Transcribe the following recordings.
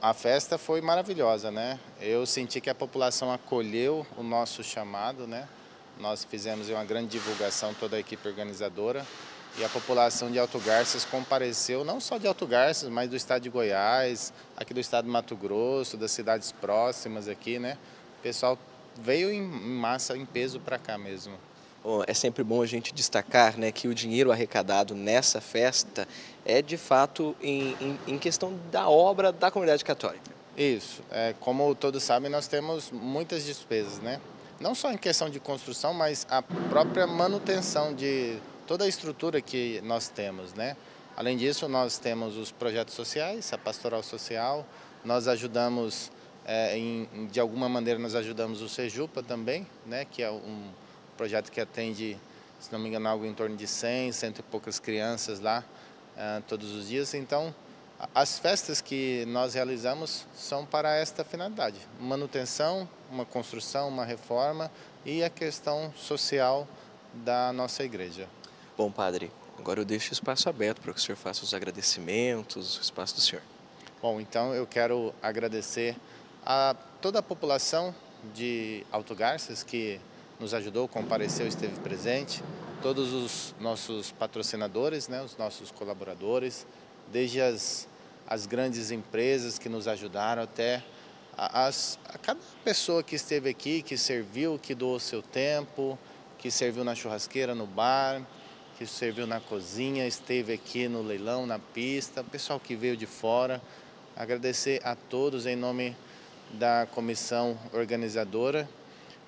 A festa foi maravilhosa, né? Eu senti que a população acolheu o nosso chamado, né? Nós fizemos uma grande divulgação, toda a equipe organizadora, e a população de Alto Garças compareceu, não só de Alto Garças, mas do estado de Goiás, aqui do estado de Mato Grosso, das cidades próximas aqui, né? O pessoal veio em massa, em peso para cá mesmo. É sempre bom a gente destacar né, que o dinheiro arrecadado nessa festa é de fato em, em, em questão da obra da comunidade católica. Isso, é, como todos sabem, nós temos muitas despesas, né? Não só em questão de construção, mas a própria manutenção de toda a estrutura que nós temos, né? Além disso, nós temos os projetos sociais, a pastoral social, nós ajudamos, é, em, de alguma maneira, nós ajudamos o Sejupa também, né? Que é um projeto que atende, se não me engano, algo em torno de 100, cento e poucas crianças lá uh, todos os dias. Então, as festas que nós realizamos são para esta finalidade: manutenção, uma construção, uma reforma e a questão social da nossa igreja. Bom, padre, agora eu deixo o espaço aberto para que o senhor faça os agradecimentos, o espaço do senhor. Bom, então eu quero agradecer a toda a população de Alto Garças que nos ajudou, compareceu, esteve presente, todos os nossos patrocinadores, né, os nossos colaboradores, desde as, as grandes empresas que nos ajudaram até as, a cada pessoa que esteve aqui, que serviu, que doou seu tempo, que serviu na churrasqueira, no bar, que serviu na cozinha, esteve aqui no leilão, na pista, o pessoal que veio de fora. Agradecer a todos em nome da comissão organizadora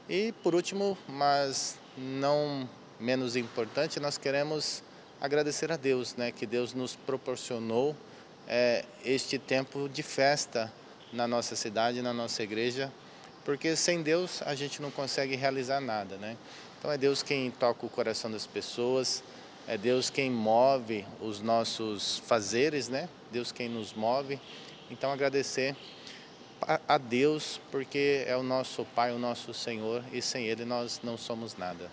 e por último, mas não menos importante, nós queremos agradecer a Deus, né, que Deus nos proporcionou é, este tempo de festa na nossa cidade, na nossa igreja, porque sem Deus a gente não consegue realizar nada, né? Então é Deus quem toca o coração das pessoas, é Deus quem move os nossos fazeres, né? Deus quem nos move. Então agradecer a Deus, porque é o nosso Pai, o nosso Senhor, e sem Ele nós não somos nada.